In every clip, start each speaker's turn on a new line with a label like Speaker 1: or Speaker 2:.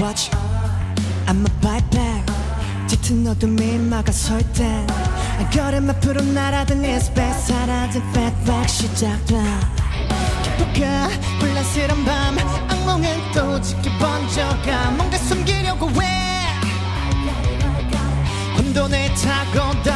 Speaker 1: Watch, I'ma bite back. 짙은 어둠이 막아설 땐 걸음 앞으로 날아든 이스백 사라진 feedback 시작돼. 기쁘가 혼란스런 밤 악몽은 또 짙게 번져가 뭔가 숨기려고 해. 혼돈을 타고 덮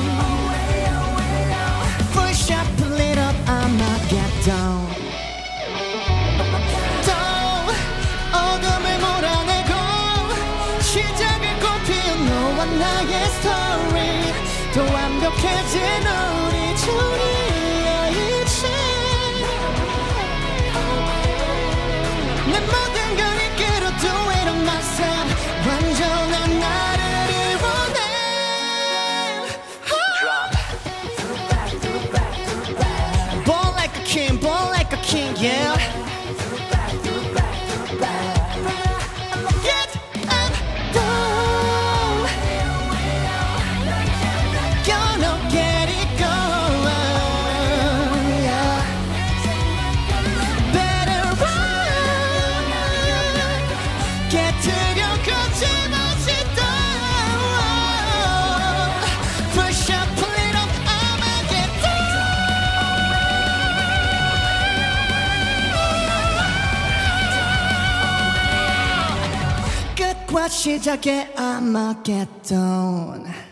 Speaker 1: 나의 스토리 더 완벽해진 우리 둘이야 이제 내 모든 걸 이끌어 do it on myself 완전한 나를 이뤄내 Born like a king, born like a king, yeah 시작의 I'ma get down.